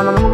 I'm mm-hmm.